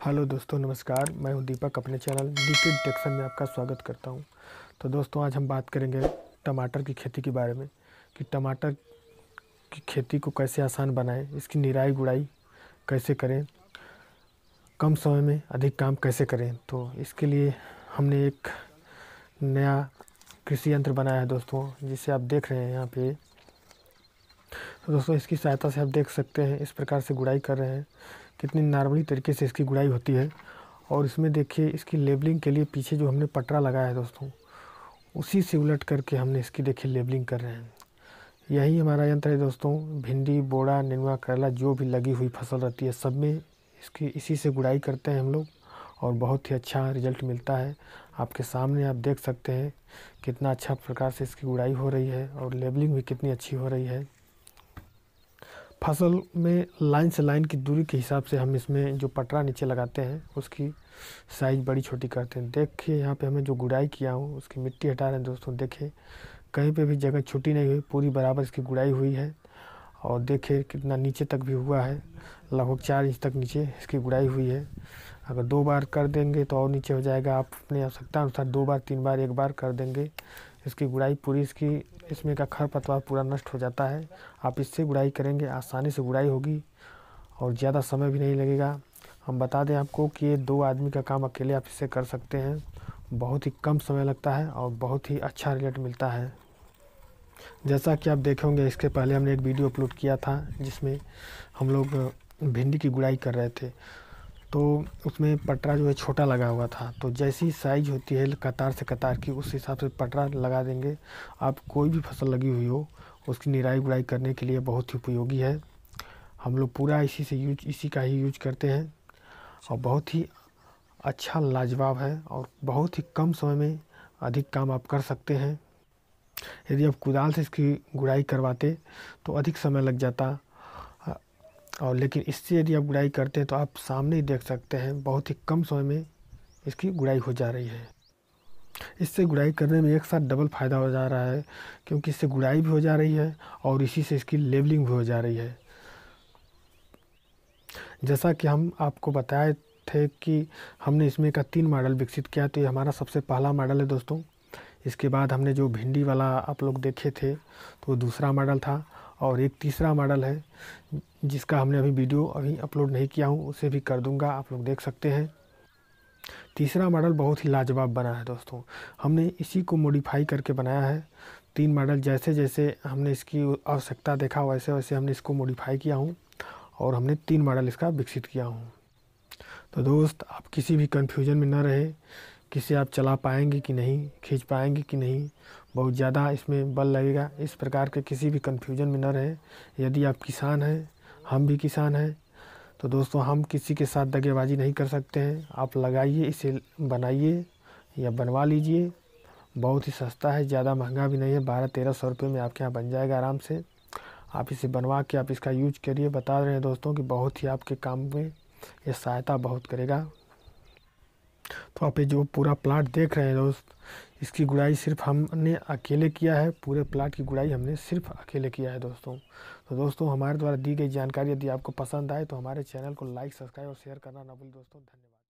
Hello दोस्तों, नमस्कार। मैं हूँ दीपक, अपने चैनल डी टेक्सन में आपका स्वागत करता हूँ। तो दोस्तों, आज हम बात करेंगे टमाटर की खेती के बारे में, कि टमाटर की खेती को कैसे आसान बनाएँ, इसकी निराई गुड़ाई कैसे करें, कम समय में अधिक काम कैसे करें। तो इसके लिए हमने एक नया कृषि यंत्र बनाया है दोस्तों, जिसे आप देख रहे हैं यहाँ पे। तो दोस्तों, इसकी सहायता से आप देख सकते हैं, इस प्रकार से गुड़ाई कर रहे हैं। कितनी नॉर्मली तरीके से इसकी गुड़ाई होती है। और इसमें देखिए, इसकी लेबलिंग के लिए पीछे जो हमने पटरा लगाया है दोस्तों, उसी से उलट करके हमने इसकी देखिए लेबलिंग कर रहे हैं। यही हमारा यंत्र है दोस्तों, भिंडी, बोड़ा, निनुआ, करेला, जो भी लगी हुई फ़सल रहती है, सब में इसकी, इसी से गुड़ाई करते हैं हम लोग, और बहुत ही अच्छा रिज़ल्ट मिलता है। आपके सामने आप देख सकते हैं, कितना अच्छा प्रकार से इसकी गुड़ाई हो रही है, और लेबलिंग भी कितनी अच्छी हो रही है। फ़सल में लाइन से लाइन की दूरी के हिसाब से हम इसमें जो पटरा नीचे लगाते हैं, उसकी साइज़ बड़ी छोटी करते हैं। देखिए, यहाँ पे हमें जो गुड़ाई किया हूँ, उसकी मिट्टी हटा रहे हैं दोस्तों, देखिए। कहीं पे भी जगह छुट्टी नहीं हुई, पूरी बराबर इसकी गुड़ाई हुई है। और देखिए कितना नीचे तक भी हुआ है, लगभग चार इंच तक नीचे इसकी गुड़ाई हुई है। अगर दो बार कर देंगे तो और नीचे हो जाएगा, आप अपनी आवश्यकता अनुसार दो बार, तीन बार, एक बार कर देंगे। इसकी गुड़ाई पूरी इसकी इसमें का खर पतवार पूरा नष्ट हो जाता है, आप इससे गुड़ाई करेंगे, आसानी से गुड़ाई होगी और ज़्यादा समय भी नहीं लगेगा। हम बता दें आपको कि ये दो आदमी का काम अकेले आप इससे कर सकते हैं। बहुत ही कम समय लगता है और बहुत ही अच्छा रिज़ल्ट मिलता है। जैसा कि आप देखे होंगे, इसके पहले हमने एक वीडियो अपलोड किया था, जिसमें हम लोग भिंडी की गुड़ाई कर रहे थे। तो उसमें पटरा जो है छोटा लगा हुआ था। तो जैसी साइज़ होती है कतार से कतार की, उस हिसाब से पटरा लगा देंगे। आप कोई भी फ़सल लगी हुई हो, उसकी निराई गुड़ाई करने के लिए बहुत ही उपयोगी है। हम लोग पूरा इसी से यूज़, इसी का ही यूज़ करते हैं। और बहुत ही अच्छा लाजवाब है और बहुत ही कम समय में अधिक काम आप कर सकते हैं। यदि आप कुदाल से इसकी गुड़ाई करवाते तो अधिक समय लग जाता। और लेकिन इससे यदि आप गुड़ाई करते हैं तो आप सामने ही देख सकते हैं, बहुत ही कम समय में इसकी गुड़ाई हो जा रही है। इससे गुड़ाई करने में एक साथ डबल फ़ायदा हो जा रहा है, क्योंकि इससे गुड़ाई भी हो जा रही है और इसी से इसकी लेबलिंग भी हो जा रही है। जैसा कि हम आपको बताए थे कि हमने इसमें का तीन मॉडल विकसित किया तो ये हमारा सबसे पहला मॉडल है दोस्तों। इसके बाद हमने जो भिंडी वाला आप लोग देखे थे तो दूसरा मॉडल था और एक तीसरा मॉडल है, जिसका हमने अभी वीडियो अभी अपलोड नहीं किया हूँ, उसे भी कर दूँगा, आप लोग देख सकते हैं। तीसरा मॉडल बहुत ही लाजवाब बना है दोस्तों। हमने इसी को मॉडिफाई करके बनाया है। तीन मॉडल जैसे जैसे हमने इसकी आवश्यकता देखा, वैसे वैसे हमने इसको मॉडिफाई किया हूँ, और हमने तीन मॉडल इसका विकसित किया हूँ। तो दोस्त, आप किसी भी कन्फ्यूज़न में न रहे। किसे आप चला पाएँगे कि नहीं, खींच पाएँगे कि नहीं? बहुत ज़्यादा इसमें बल लगेगा। इस प्रकार के किसी भी कन्फ्यूज़न में न रहें। यदि आप किसान हैं, हम भी किसान हैं तो दोस्तों, हम किसी के साथ दगेबाजी नहीं कर सकते हैं। आप लगाइए इसे, बनाइए या बनवा लीजिए। बहुत ही सस्ता है, ज़्यादा महँगा भी नहीं है। बारह, तेरह सौ रुपये में आपके यहाँ बन जाएगा आराम से। आप इसे बनवा के आप इसका यूज़ करिए। बता रहे हैं दोस्तों कि बहुत ही आपके काम में यह सहायता बहुत करेगा। तो आप ये जो पूरा प्लाट देख रहे हैं दोस्त, इसकी गुड़ाई सिर्फ़ हमने अकेले किया है, पूरे प्लाट की गुड़ाई हमने सिर्फ़ अकेले किया है दोस्तों। तो दोस्तों, हमारे द्वारा दी गई जानकारी यदि आपको पसंद आए तो हमारे चैनल को लाइक सब्सक्राइब और शेयर करना ना भूल दोस्तों, धन्यवाद।